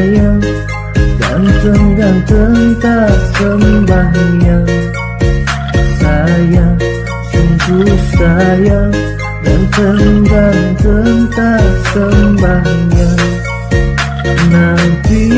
sayang Dan tenggang tentang sembahnya Sayang, sungguh sayang sớm tenggang nhau, sembahnya Nanti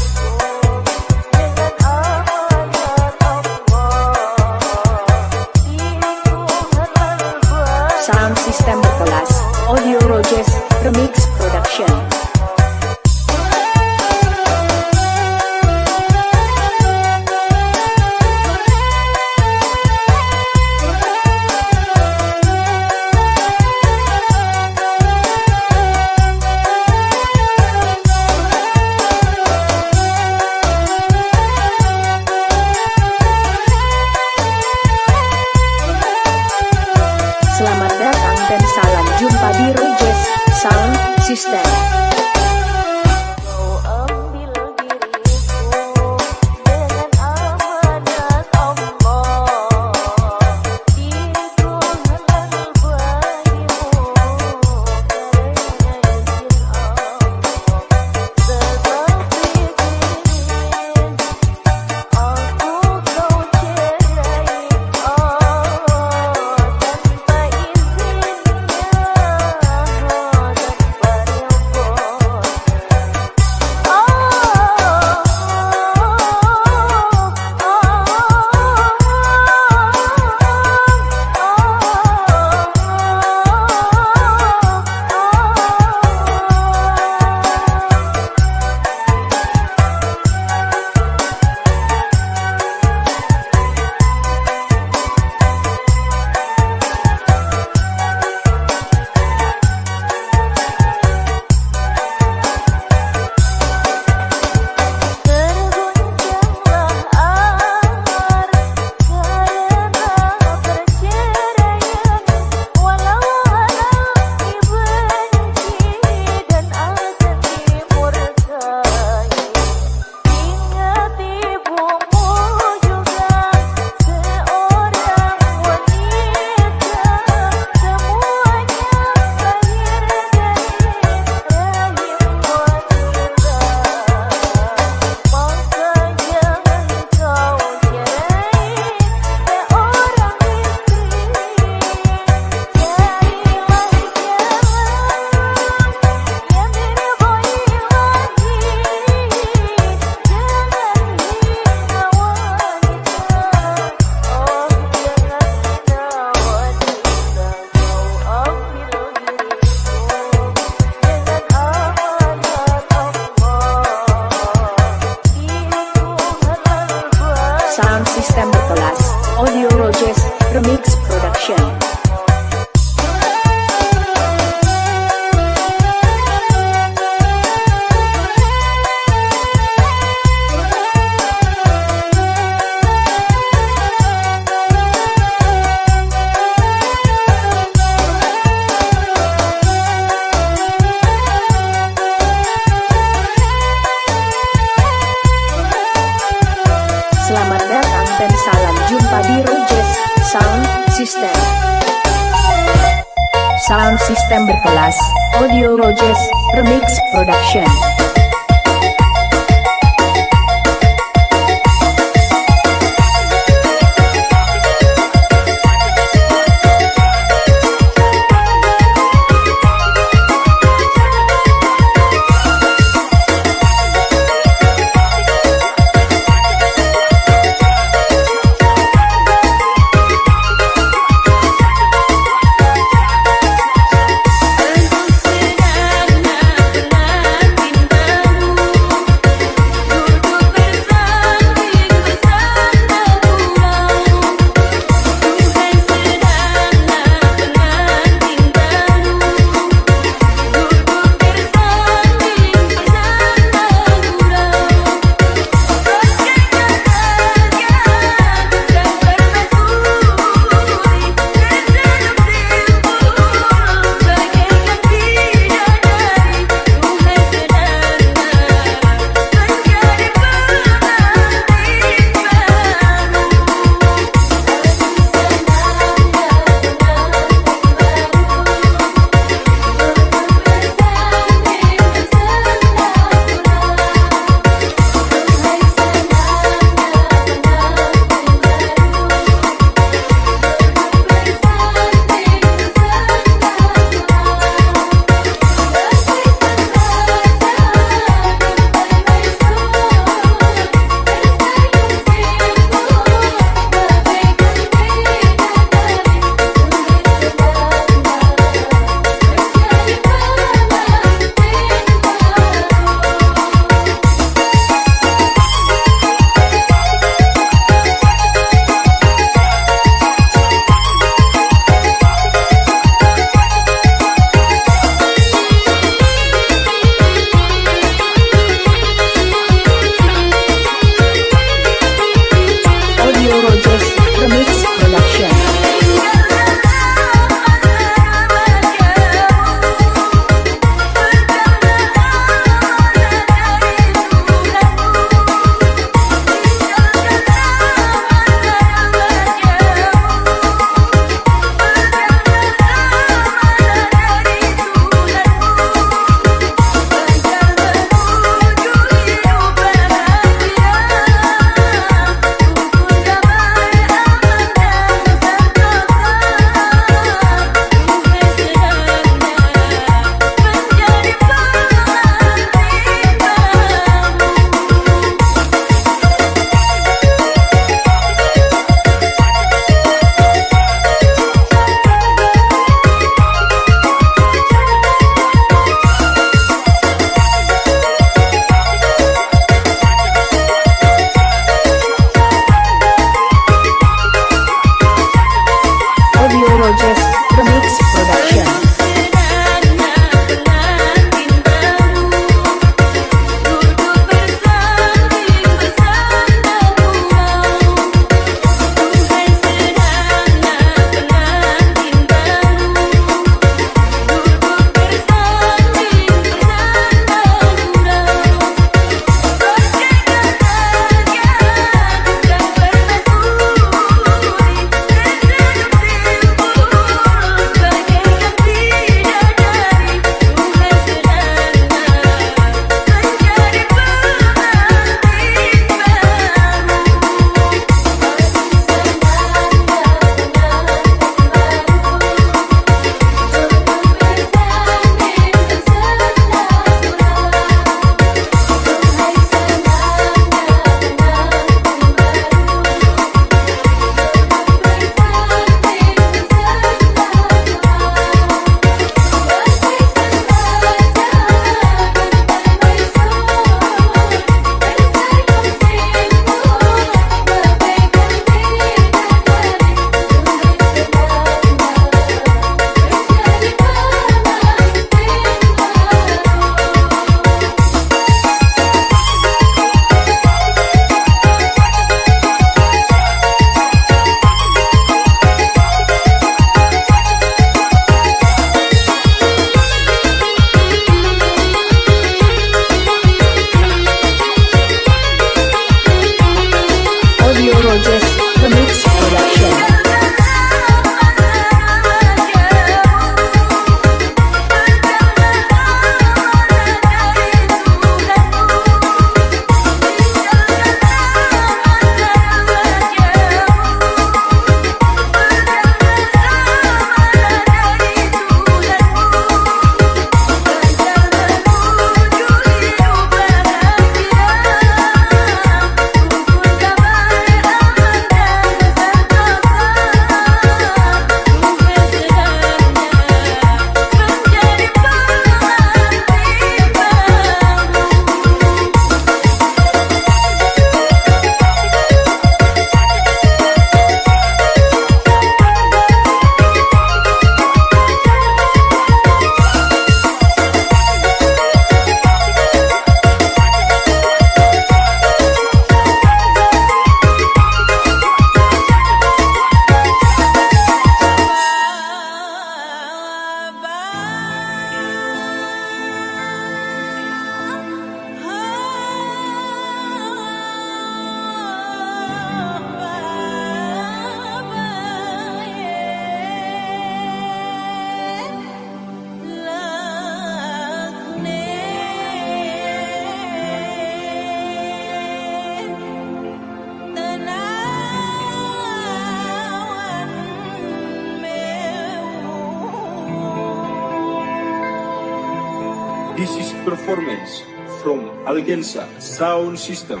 System.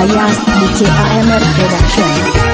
Sayas di CAMR Production.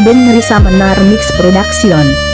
Ruben Risa Menar Mix Production.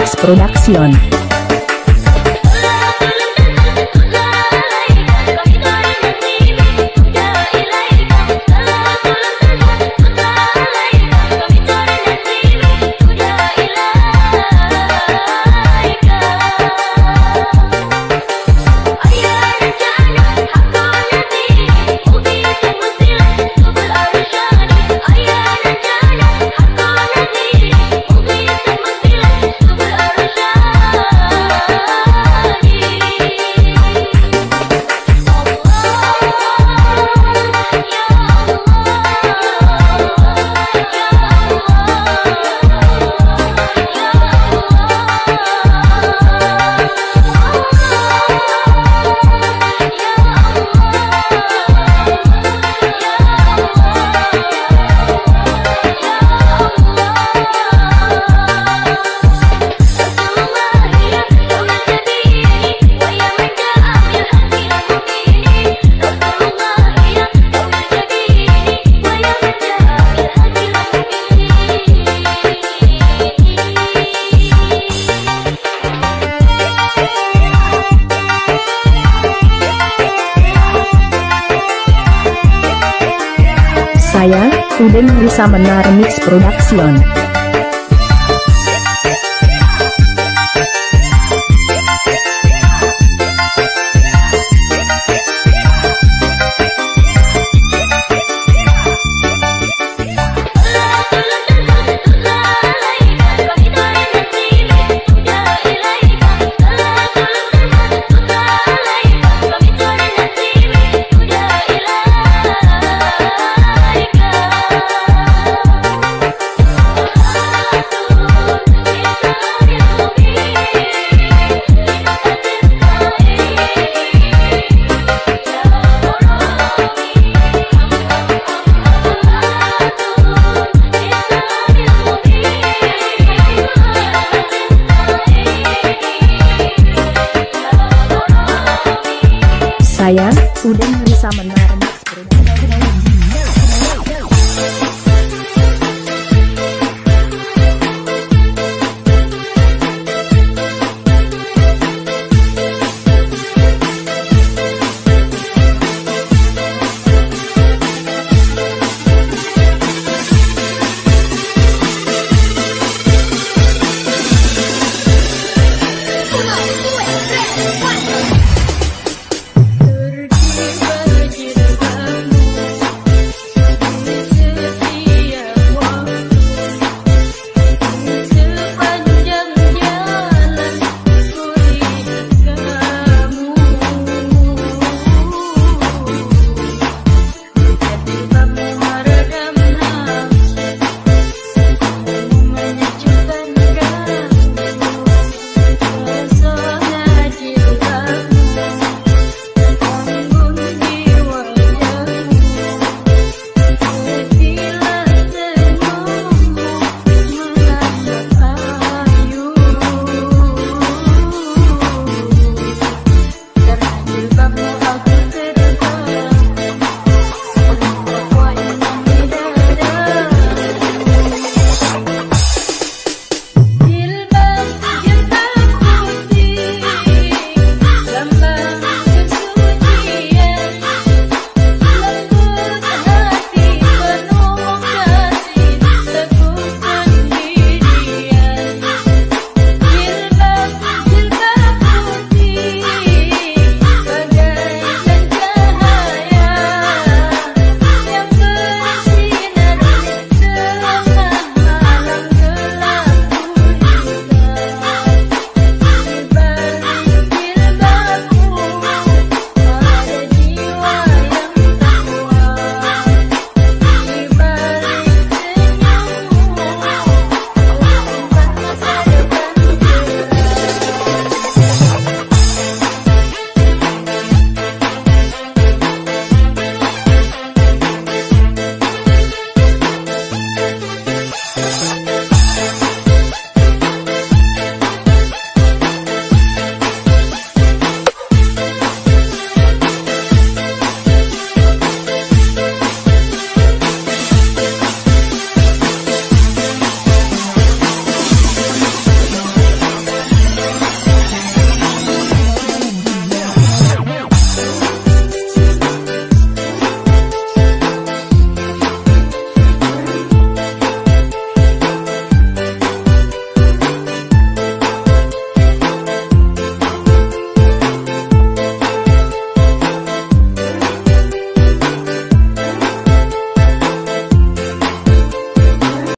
Max Producción. bersama Narmix Production.